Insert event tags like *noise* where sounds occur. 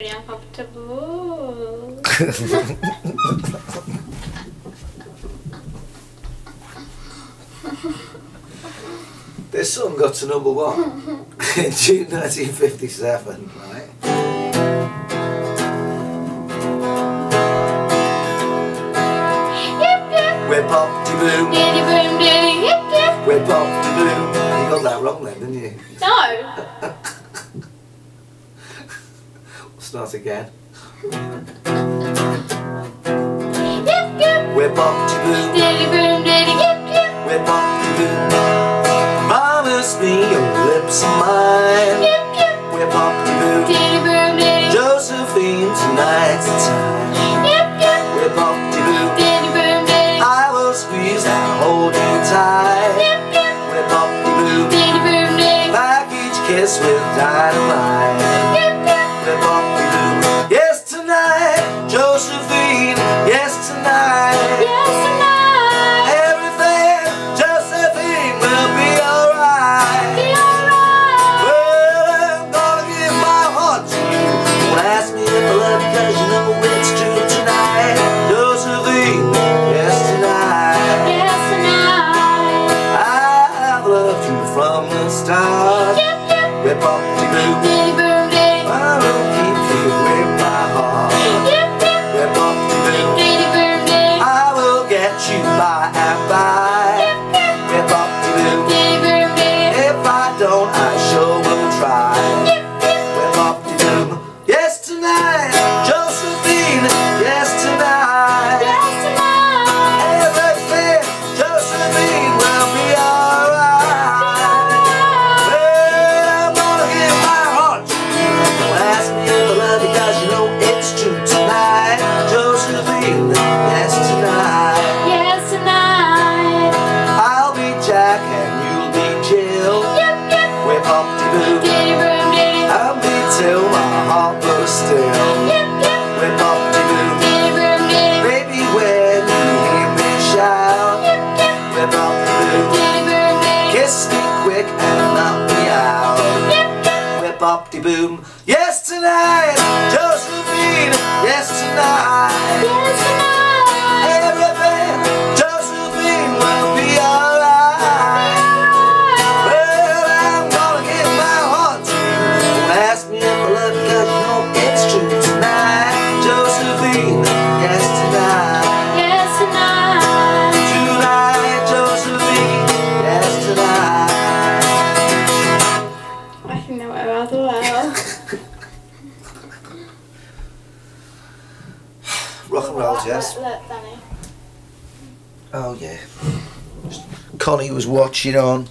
Very uncomfortable. *laughs* this song got to number one *laughs* in June 1957, right? Whip up de boom. Diddy boom, diddy, yip, yip. Whip. You got that wrong then, didn't you? No. *laughs* start again. Whip up to from the start. Yep, yep. Rip up the group. I will keep you in my heart. Yep, yep. Rip up the group. I will get you by and by. And me too, my heart blows still. Whip up to boom Baby, when you hear me shout. Whip up to boom Kiss me quick and knock me out. Whip up to boom. Yes, tonight, Josephine Yes, tonight. Rock and roll, yes. Look, Danny. Oh yeah. Connie was watching on.